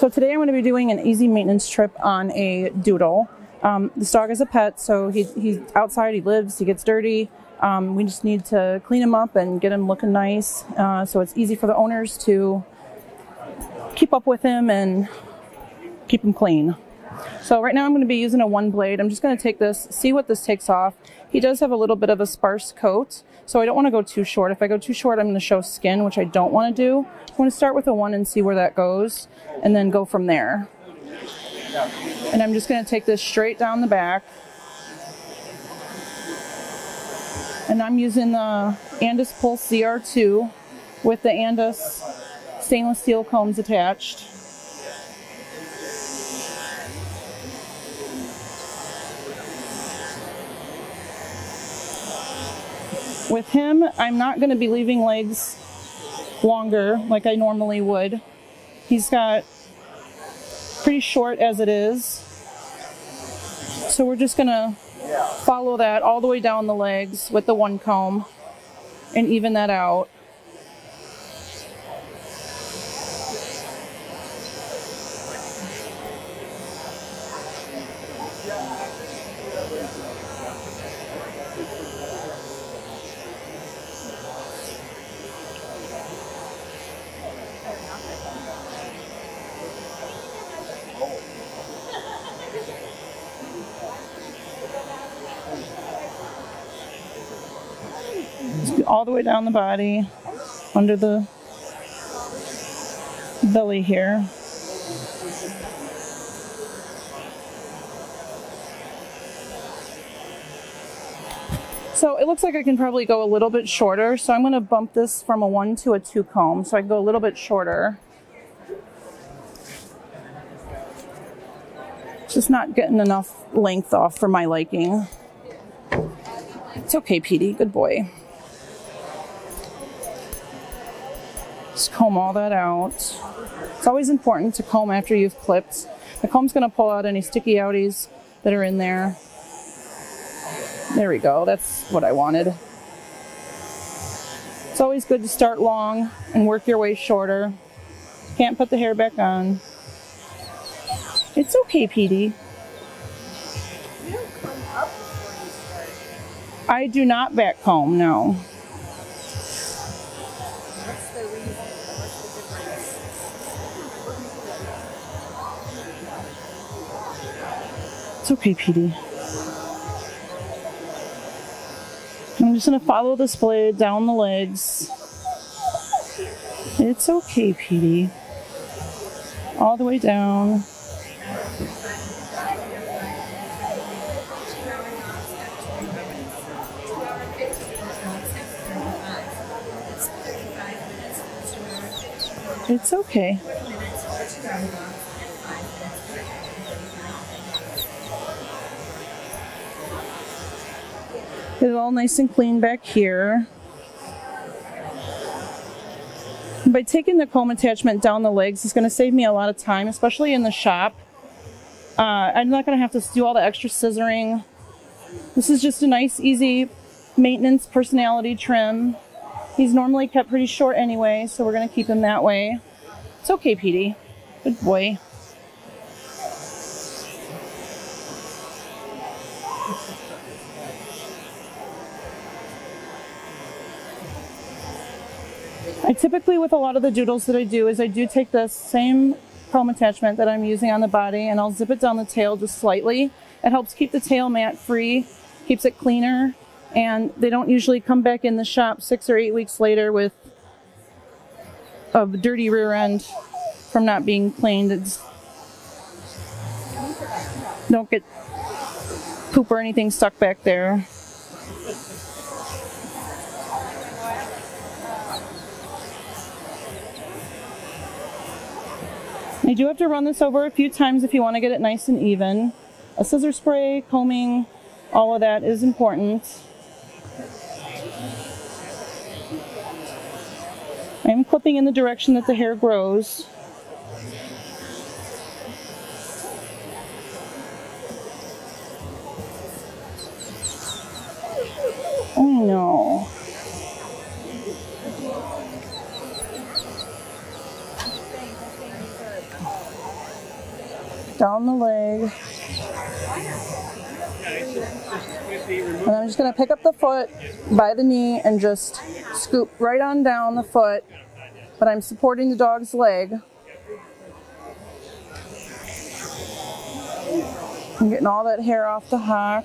So today I'm going to be doing an easy maintenance trip on a doodle. Um, this dog is a pet, so he, he's outside, he lives, he gets dirty. Um, we just need to clean him up and get him looking nice uh, so it's easy for the owners to keep up with him and keep him clean. So right now I'm going to be using a one blade. I'm just going to take this, see what this takes off. He does have a little bit of a sparse coat, so I don't want to go too short. If I go too short, I'm going to show skin, which I don't want to do. I'm going to start with a one and see where that goes, and then go from there. And I'm just going to take this straight down the back. And I'm using the Andis Pulse ZR2 with the Andis stainless steel combs attached. With him, I'm not going to be leaving legs longer like I normally would. He's got pretty short as it is. So we're just going to follow that all the way down the legs with the one comb and even that out. All the way down the body, under the belly here. So it looks like I can probably go a little bit shorter. So I'm going to bump this from a one to a two comb. So I can go a little bit shorter. Just not getting enough length off for my liking. It's okay, Petey. Good boy. Just comb all that out. It's always important to comb after you've clipped. The comb's going to pull out any sticky outies that are in there. There we go. That's what I wanted. It's always good to start long and work your way shorter. Can't put the hair back on. It's okay, Petey. I do not back comb, no. It's okay, Petey. I'm just to follow this blade down the legs. It's okay, Petey. All the way down. It's okay. Get it all nice and clean back here. By taking the comb attachment down the legs, it's going to save me a lot of time, especially in the shop. Uh, I'm not going to have to do all the extra scissoring. This is just a nice, easy maintenance personality trim. He's normally kept pretty short anyway, so we're going to keep him that way. It's okay, Petey. Good boy. Typically, with a lot of the doodles that I do, is I do take the same comb attachment that I'm using on the body and I'll zip it down the tail just slightly. It helps keep the tail mat free, keeps it cleaner, and they don't usually come back in the shop six or eight weeks later with a dirty rear end from not being cleaned. It's, don't get poop or anything stuck back there. You do have to run this over a few times if you want to get it nice and even. A scissor spray, combing, all of that is important. I'm clipping in the direction that the hair grows. Oh no. Down the leg. And I'm just going to pick up the foot by the knee and just scoop right on down the foot, but I'm supporting the dog's leg. I'm getting all that hair off the hock.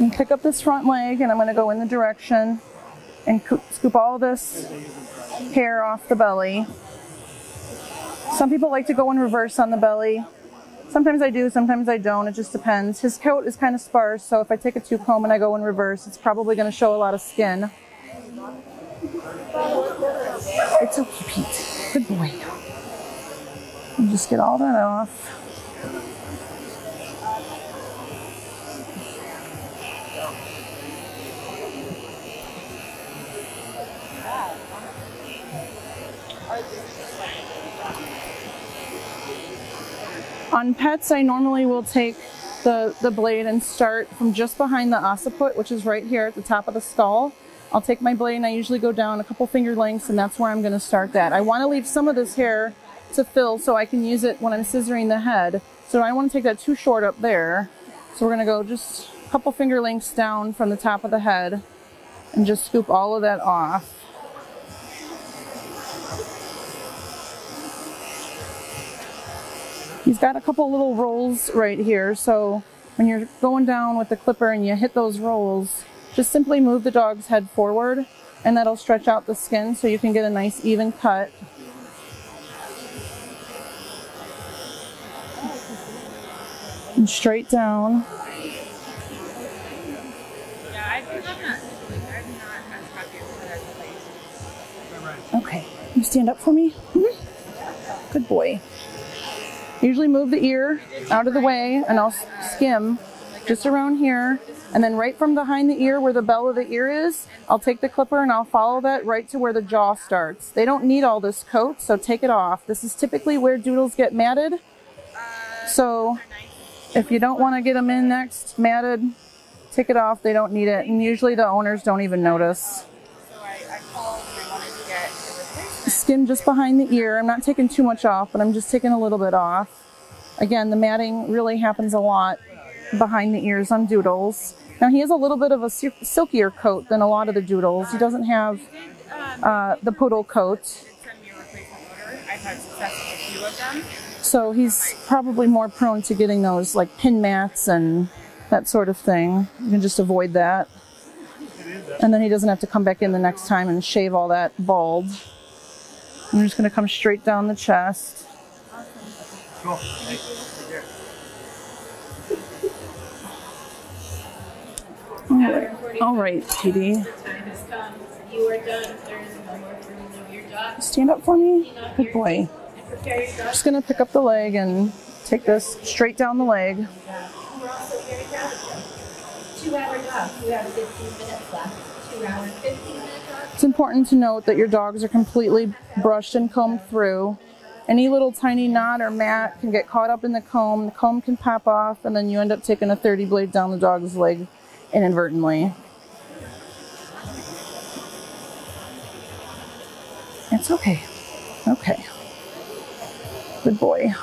And pick up this front leg and I'm going to go in the direction and scoop all this hair off the belly. Some people like to go in reverse on the belly. Sometimes I do, sometimes I don't. It just depends. His coat is kind of sparse, so if I take a tooth comb and I go in reverse, it's probably going to show a lot of skin. It's okay, Pete. Good boy. And just get all that off. On pets, I normally will take the, the blade and start from just behind the occiput, which is right here at the top of the skull. I'll take my blade and I usually go down a couple finger lengths and that's where I'm going to start that. I want to leave some of this hair to fill so I can use it when I'm scissoring the head. So I to take that too short up there. So we're going to go just a couple finger lengths down from the top of the head and just scoop all of that off. He's got a couple little rolls right here. So when you're going down with the clipper and you hit those rolls, just simply move the dog's head forward and that'll stretch out the skin so you can get a nice even cut. And straight down. Okay, you stand up for me? Mm -hmm. Good boy. Usually move the ear out of the way and I'll skim just around here. And then right from behind the ear where the bell of the ear is, I'll take the clipper and I'll follow that right to where the jaw starts. They don't need all this coat, so take it off. This is typically where doodles get matted. So if you don't want to get them in next matted, take it off. They don't need it. And usually the owners don't even notice skin just behind the ear. I'm not taking too much off, but I'm just taking a little bit off. Again, the matting really happens a lot behind the ears on doodles. Now he has a little bit of a silkier coat than a lot of the doodles. He doesn't have uh, the poodle coat. So he's probably more prone to getting those like pin mats and that sort of thing. You can just avoid that. And then he doesn't have to come back in the next time and shave all that bald. I'm just going to come straight down the chest. All right, right Petey. Stand up for me. Good boy. I'm Just going to pick up the leg and take this straight down the leg. Two hour dog. You have 15 minutes left. Two hours, 15 minutes. It's important to note that your dogs are completely brushed and combed through. Any little tiny knot or mat can get caught up in the comb. The comb can pop off and then you end up taking a 30 blade down the dog's leg inadvertently. It's okay. Okay. Good boy.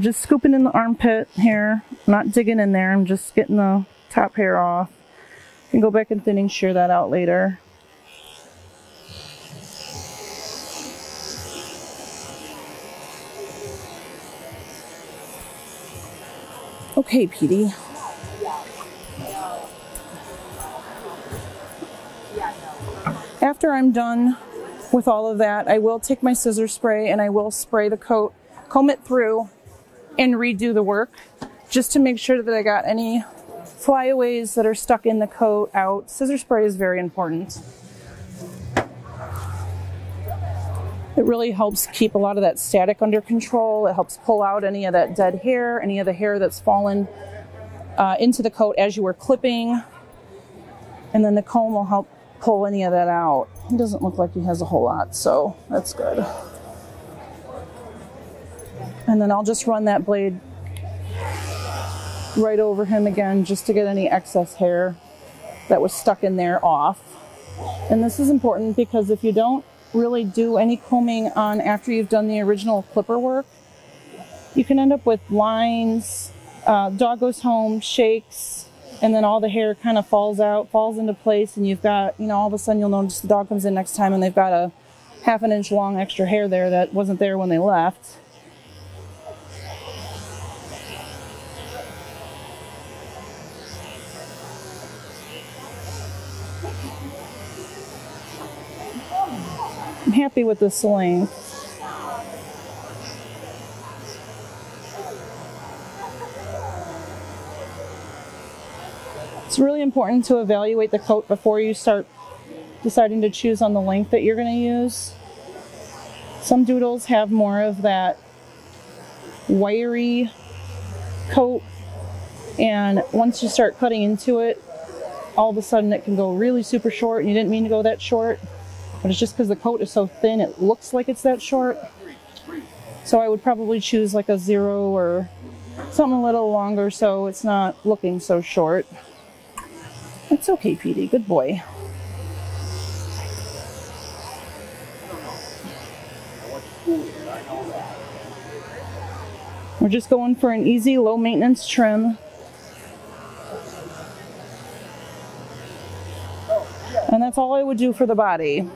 I'm just scooping in the armpit hair, not digging in there, I'm just getting the top hair off. And go back and thinning shear that out later. Okay, Petey. After I'm done with all of that, I will take my scissor spray and I will spray the coat, comb it through, and redo the work just to make sure that I got any flyaways that are stuck in the coat out. Scissor spray is very important. It really helps keep a lot of that static under control. It helps pull out any of that dead hair, any of the hair that's fallen uh, into the coat as you were clipping. And then the comb will help pull any of that out. He doesn't look like he has a whole lot, so that's good. And then I'll just run that blade right over him again just to get any excess hair that was stuck in there off. And this is important because if you don't really do any combing on after you've done the original clipper work, you can end up with lines, uh, dog goes home, shakes, and then all the hair kind of falls out, falls into place, and you've got, you know, all of a sudden you'll notice the dog comes in next time and they've got a half an inch long extra hair there that wasn't there when they left. I'm happy with this length. It's really important to evaluate the coat before you start deciding to choose on the length that you're going to use. Some doodles have more of that wiry coat and once you start cutting into it all of a sudden it can go really super short and you didn't mean to go that short but it's just because the coat is so thin it looks like it's that short. So I would probably choose like a zero or something a little longer so it's not looking so short. It's okay Petey good boy. We're just going for an easy, low maintenance trim. that's all I would do for the body.